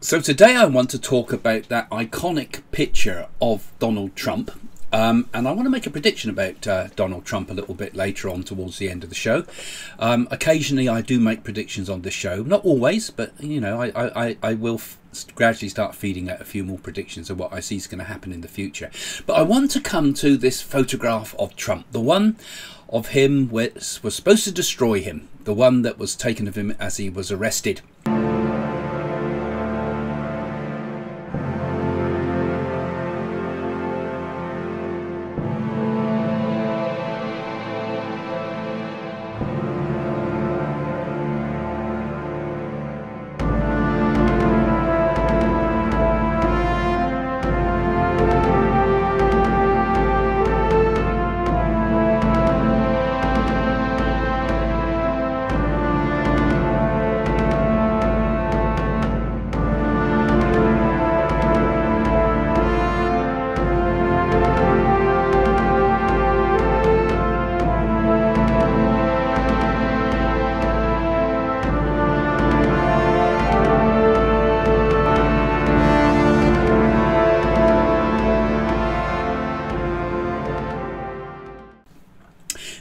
So today I want to talk about that iconic picture of Donald Trump. Um, and I want to make a prediction about uh, Donald Trump a little bit later on towards the end of the show. Um, occasionally I do make predictions on this show, not always, but you know I, I, I will gradually start feeding out a few more predictions of what I see is going to happen in the future. But I want to come to this photograph of Trump, the one of him which was supposed to destroy him, the one that was taken of him as he was arrested.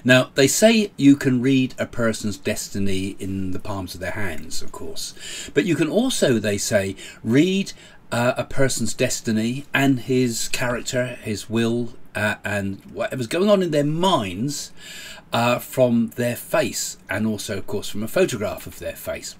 Now, they say you can read a person's destiny in the palms of their hands, of course. But you can also, they say, read uh, a person's destiny and his character, his will, uh, and whatever's going on in their minds uh, from their face, and also, of course, from a photograph of their face.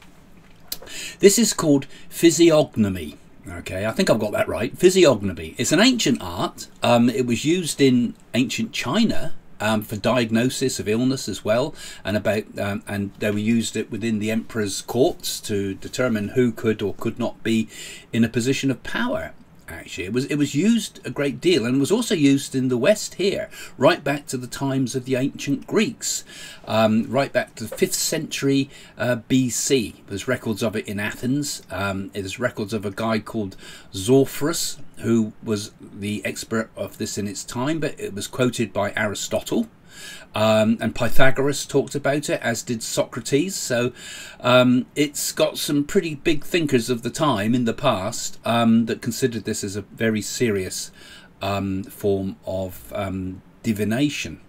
This is called physiognomy. Okay, I think I've got that right. Physiognomy. It's an ancient art. Um, it was used in ancient China um, for diagnosis of illness as well, and about um, and they were used it within the emperor's courts to determine who could or could not be in a position of power actually. It was it was used a great deal and was also used in the West here, right back to the times of the ancient Greeks, um, right back to the fifth century uh, BC. There's records of it in Athens. Um, there's records of a guy called Zopyrus who was the expert of this in its time, but it was quoted by Aristotle. Um, and Pythagoras talked about it, as did Socrates. So um, it's got some pretty big thinkers of the time in the past um, that considered this as a very serious um, form of um, divination.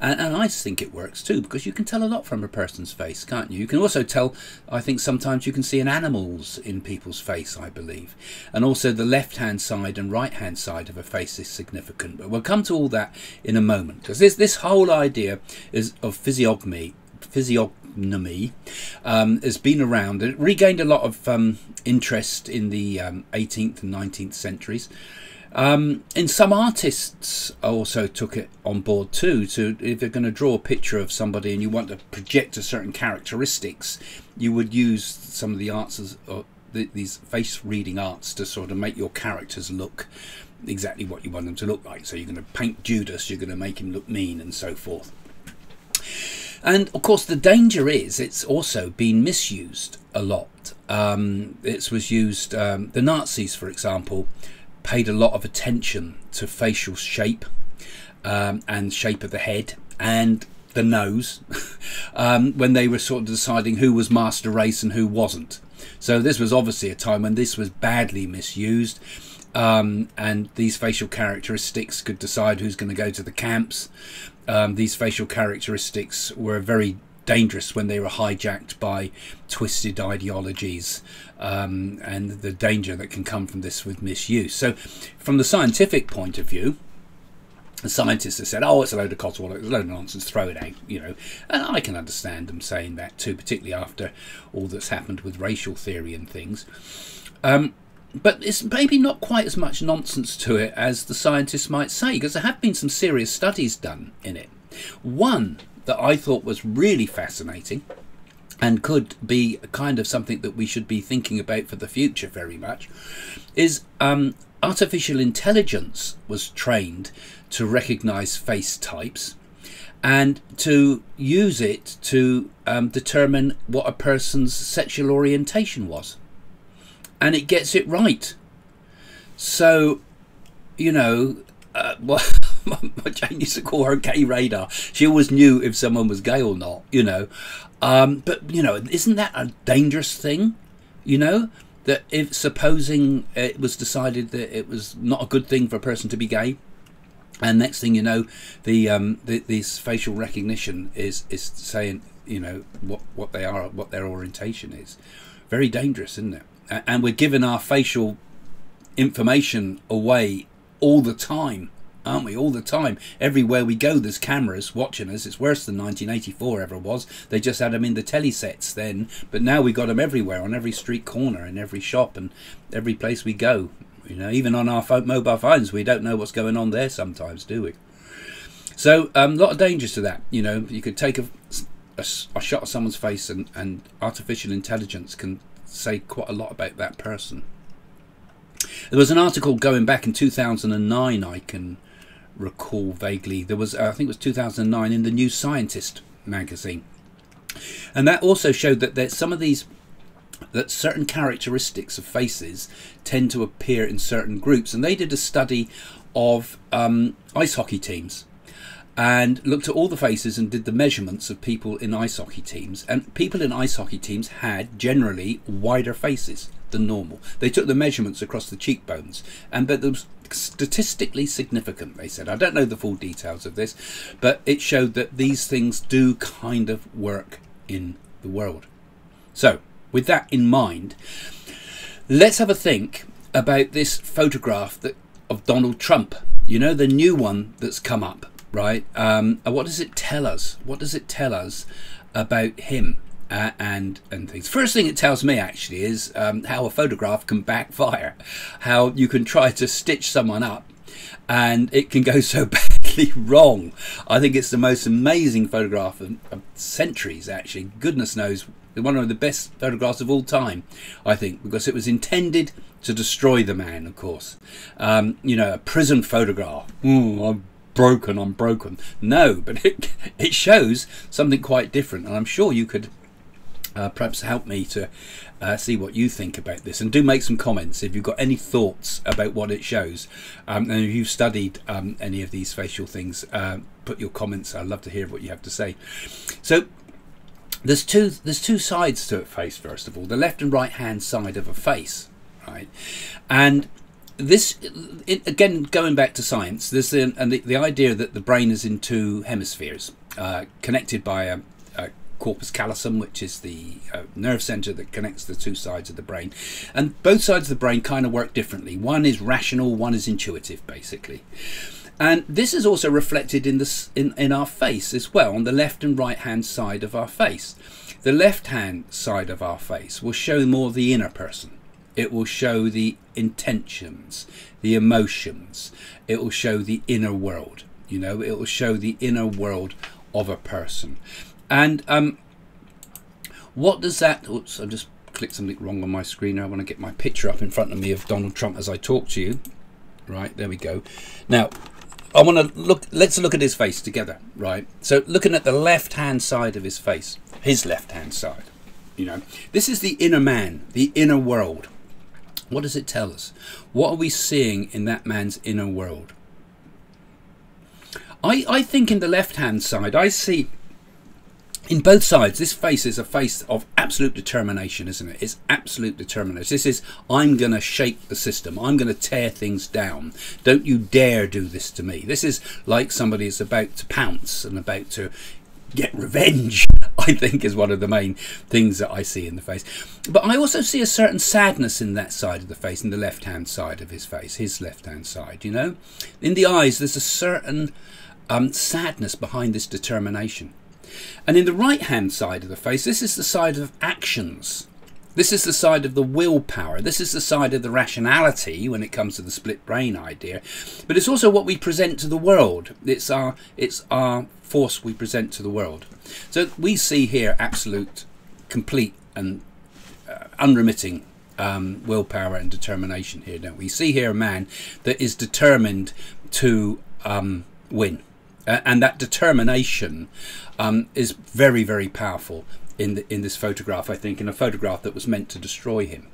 And, and, I think it works too because you can tell a lot from a person's face, can't you? You can also tell, I think sometimes you can see an animal's in people's face, I believe. And also the left hand side and right hand side of a face is significant. But we'll come to all that in a moment because this, this whole idea is of physiognomy, physiognomy um, has been around. It regained a lot of um, interest in the um, 18th and 19th centuries. Um, and some artists also took it on board too. So if you're going to draw a picture of somebody and you want to project a certain characteristics, you would use some of the arts as, uh, these face reading arts to sort of make your characters look exactly what you want them to look like. So you're going to paint Judas, you're going to make him look mean, and so forth. And of course, the danger is it's also been misused a lot. Um, it was used, um, the Nazis, for example, paid a lot of attention to facial shape um, and shape of the head and the nose um, when they were sort of deciding who was master race and who wasn't. So this was obviously a time when this was badly misused. Um, and these facial characteristics could decide who's going to go to the camps. Um, these facial characteristics were very dangerous when they were hijacked by twisted ideologies um, and the danger that can come from this with misuse. So, from the scientific point of view, the scientists have said, "Oh, it's a load of it's a load of nonsense. Throw it out," you know, and I can understand them saying that too, particularly after all that's happened with racial theory and things. Um, but it's maybe not quite as much nonsense to it as the scientists might say, because there have been some serious studies done in it. One that I thought was really fascinating and could be kind of something that we should be thinking about for the future very much is um, artificial intelligence was trained to recognize face types and to use it to um, determine what a person's sexual orientation was. And it gets it right. So, you know, uh, well, Jane used to call her gay radar. She always knew if someone was gay or not, you know. Um, but, you know, isn't that a dangerous thing? You know, that if supposing it was decided that it was not a good thing for a person to be gay, and next thing you know, the um, the, this facial recognition is is saying you know what what they are, what their orientation is. Very dangerous, isn't it? And we're giving our facial information away all the time aren't we? All the time. Everywhere we go, there's cameras watching us. It's worse than 1984 ever was. They just had them in the telly sets then, but now we've got them everywhere, on every street corner, in every shop, and every place we go. You know, even on our mobile phones, we don't know what's going on there sometimes, do we? So, a um, lot of dangers to that. You know, you could take a, a, a shot of someone's face, and, and artificial intelligence can say quite a lot about that person. There was an article going back in 2009, I can recall vaguely. There was, uh, I think it was 2009, in the New Scientist magazine. And that also showed that there's some of these that certain characteristics of faces tend to appear in certain groups. And they did a study of um, ice hockey teams and looked at all the faces and did the measurements of people in ice hockey teams. And people in ice hockey teams had generally wider faces than normal. They took the measurements across the cheekbones, and but there was statistically significant, they said. I don't know the full details of this, but it showed that these things do kind of work in the world. So, with that in mind, let's have a think about this photograph that of Donald Trump. You know, the new one that's come up, right? Um, what does it tell us? What does it tell us about him? Uh, and and things. First thing it tells me actually is um, how a photograph can backfire, how you can try to stitch someone up, and it can go so badly wrong. I think it's the most amazing photograph of, of centuries. Actually, goodness knows, one of the best photographs of all time. I think because it was intended to destroy the man. Of course, um, you know, a prison photograph. Ooh, I'm broken. I'm broken. No, but it it shows something quite different, and I'm sure you could uh, perhaps help me to uh, see what you think about this. And do make some comments if you've got any thoughts about what it shows. Um, and if you've studied um, any of these facial things uh, put your comments. I'd love to hear what you have to say. So there's two there's two sides to a face first of all. The left and right hand side of a face right? And this it, again going back to science there's and the, the idea that the brain is in two hemispheres uh, connected by a, corpus callosum, which is the uh, nerve center that connects the two sides of the brain. And both sides of the brain kind of work differently. One is rational, one is intuitive, basically. And this is also reflected in, the, in, in our face as well, on the left and right hand side of our face. The left hand side of our face will show more the inner person. It will show the intentions, the emotions. It will show the inner world. You know, it will show the inner world of a person. And um, what does that? Oops, I just clicked something wrong on my screen. I want to get my picture up in front of me of Donald Trump as I talk to you. Right there we go. Now I want to look. Let's look at his face together. Right. So looking at the left hand side of his face, his left hand side. You know, this is the inner man, the inner world. What does it tell us? What are we seeing in that man's inner world? I, I think in the left hand side, I see in both sides, this face is a face of absolute determination, isn't it? It's absolute determination. This is, I'm going to shake the system. I'm going to tear things down. Don't you dare do this to me. This is like somebody is about to pounce and about to get revenge, I think is one of the main things that I see in the face. But I also see a certain sadness in that side of the face, in the left-hand side of his face, his left-hand side, you know? In the eyes, there's a certain um, sadness behind this determination. And in the right hand side of the face, this is the side of actions. This is the side of the willpower. This is the side of the rationality when it comes to the split brain idea. But it's also what we present to the world. It's our, it's our force we present to the world. So we see here absolute, complete and uh, unremitting um, willpower and determination here, don't we? see here a man that is determined to um, win. And that determination um, is very, very powerful in the, in this photograph. I think in a photograph that was meant to destroy him.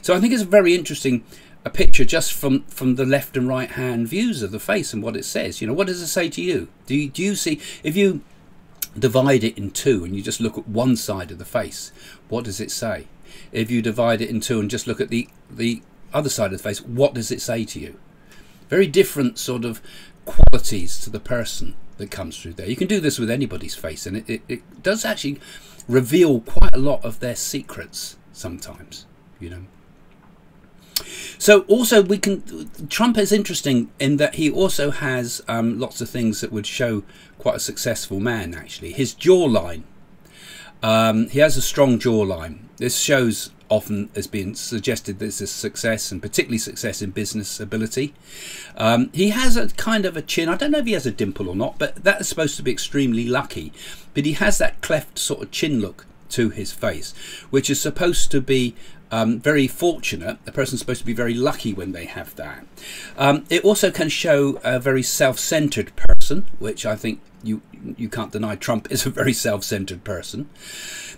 So I think it's a very interesting a picture just from from the left and right hand views of the face and what it says. You know, what does it say to you? Do you, do you see if you divide it in two and you just look at one side of the face, what does it say? if you divide it in two and just look at the the other side of the face, what does it say to you? Very different sort of qualities to the person that comes through there. You can do this with anybody's face, and it, it, it does actually reveal quite a lot of their secrets sometimes, you know. So also we can Trump is interesting in that he also has um, lots of things that would show quite a successful man. Actually, his jawline. Um, he has a strong jawline. This shows often has been suggested this is success and particularly success in business ability. Um, he has a kind of a chin. I don't know if he has a dimple or not, but that is supposed to be extremely lucky. But he has that cleft sort of chin look to his face, which is supposed to be um, very fortunate. The person's supposed to be very lucky when they have that. Um, it also can show a very self-centered person, which I think you you can't deny. Trump is a very self-centered person.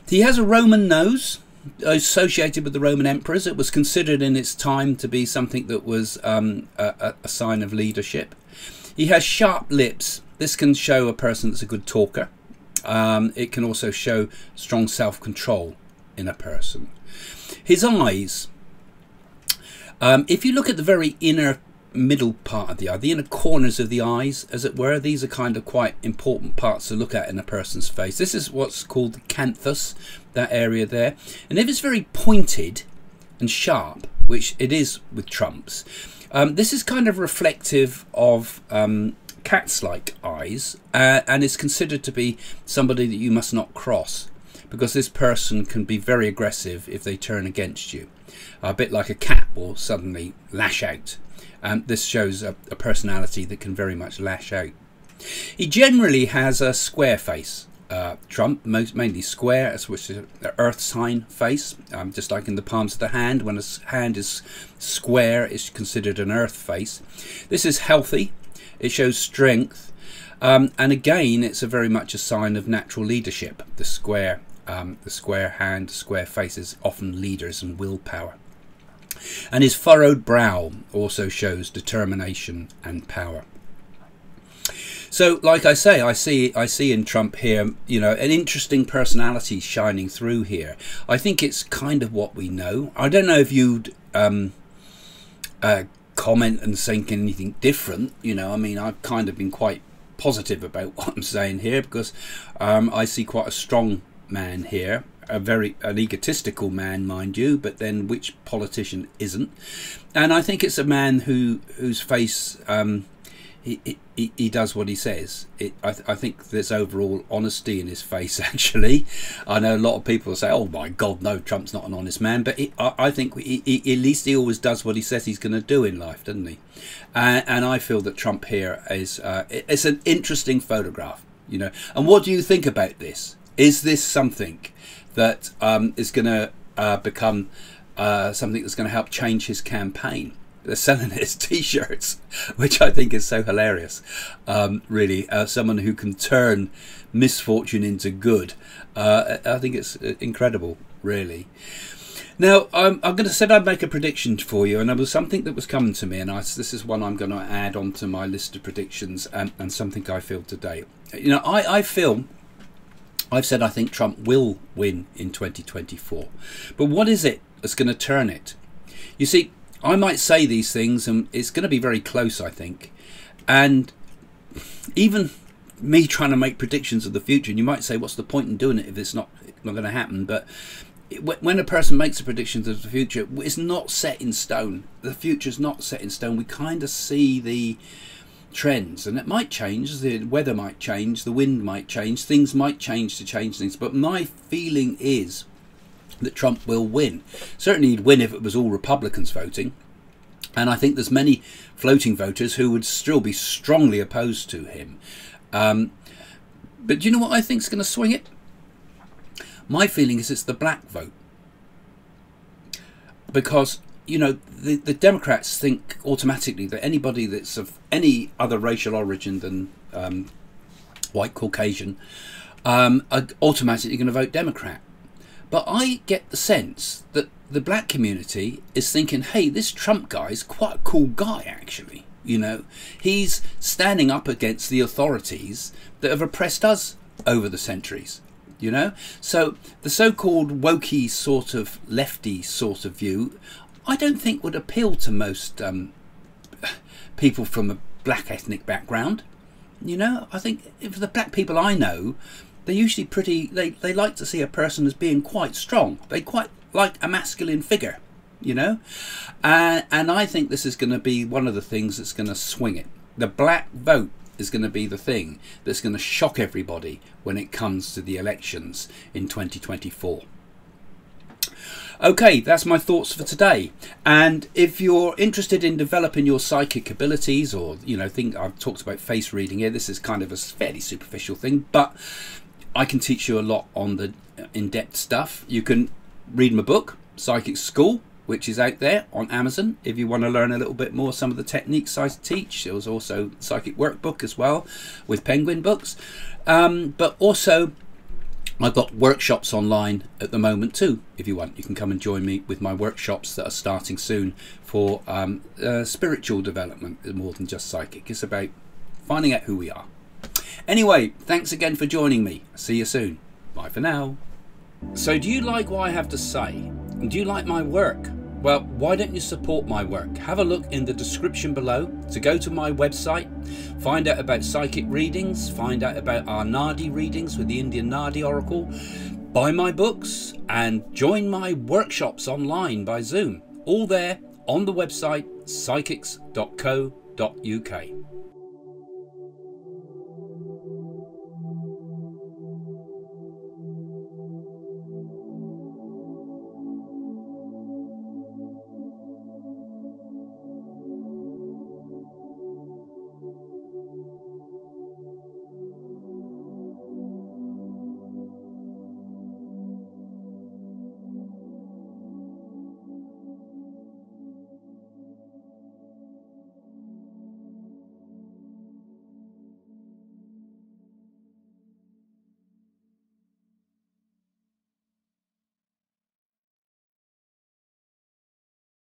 He has a Roman nose associated with the Roman emperors. It was considered in its time to be something that was um, a, a, sign of leadership. He has sharp lips. This can show a person that's a good talker. Um, it can also show strong self-control in a person. His eyes. Um, if you look at the very inner middle part of the eye, the inner corners of the eyes, as it were. These are kind of quite important parts to look at in a person's face. This is what's called the canthus, that area there. And if it's very pointed and sharp, which it is with Trump's, um, this is kind of reflective of um, cat's-like eyes uh, and is considered to be somebody that you must not cross because this person can be very aggressive if they turn against you. A bit like a cat will suddenly lash out um, this shows a, a personality that can very much lash out. He generally has a square face. Uh, Trump, most mainly square, which is the earth sign face, um, just like in the palms of the hand. When a hand is square, it's considered an earth face. This is healthy. It shows strength. Um, and again, it's a very much a sign of natural leadership. The square, um, the square hand, square faces, often leaders and willpower. And his furrowed brow also shows determination and power. So, like I say, I see I see in Trump here, you know, an interesting personality shining through here. I think it's kind of what we know. I don't know if you'd um, uh, comment and think anything different. You know, I mean, I've kind of been quite positive about what I'm saying here because um, I see quite a strong man here a very an egotistical man, mind you, but then which politician isn't? And I think it's a man who whose face um, he, he, he does what he says. It, I, th I think there's overall honesty in his face. Actually, I know a lot of people say, "Oh my God, no, Trump's not an honest man." But I, I, think he, he, at least he always does what he says he's going to do in life, doesn't he? And, and I feel that Trump here is uh, it's an interesting photograph, you know. And what do you think about this? Is this something that um, is going to uh, become uh, something that's going to help change his campaign. They're selling his T-shirts, which I think is so hilarious. Um, really, uh, someone who can turn misfortune into good. Uh, I think it's uh, incredible, really. Now, I'm, I'm going to say I'd make a prediction for you, and there was something that was coming to me, and I, this is one I'm going to add onto my list of predictions, and, and something I feel today. You know, I, I feel I've said I think Trump will win in 2024. But what is it that's going to turn it? You see, I might say these things and it's going to be very close, I think. And even me trying to make predictions of the future, and you might say, what's the point in doing it if it's not, not going to happen? But when a person makes a prediction of the future, it's not set in stone. The future's not set in stone. We kind of see the trends and it might change the weather might change the wind might change things might change to change things but my feeling is that Trump will win. Certainly he'd win if it was all Republicans voting and I think there's many floating voters who would still be strongly opposed to him. Um, but do you know what I think is going to swing it? My feeling is it's the black vote. Because you know, the, the Democrats think automatically that anybody that's of any other racial origin than um, white Caucasian um, are automatically going to vote Democrat. But I get the sense that the black community is thinking, hey, this Trump guy is quite a cool guy, actually. You know, he's standing up against the authorities that have oppressed us over the centuries You know, so the so-called wokey sort of lefty sort of view, I don't think would appeal to most um, people from a black ethnic background. You know, I think for the black people I know, they're usually pretty. They they like to see a person as being quite strong. They quite like a masculine figure. You know, uh, and I think this is going to be one of the things that's going to swing it. The black vote is going to be the thing that's going to shock everybody when it comes to the elections in 2024. Okay, that's my thoughts for today. And if you're interested in developing your psychic abilities, or you know, think I've talked about face reading here. This is kind of a fairly superficial thing, but I can teach you a lot on the in-depth stuff. You can read my book, Psychic School, which is out there on Amazon. If you want to learn a little bit more, some of the techniques I teach. There was also Psychic Workbook as well with Penguin Books. Um, but also I've got workshops online at the moment too. If you want, you can come and join me with my workshops that are starting soon for um, uh, spiritual development, more than just psychic. It's about finding out who we are. Anyway, thanks again for joining me. See you soon. Bye for now. So, do you like what I have to say? Do you like my work? Well, why don't you support my work? Have a look in the description below to go to my website, find out about psychic readings, find out about our Nadi readings with the Indian Nadi Oracle, buy my books, and join my workshops online by Zoom. All there on the website psychics.co.uk.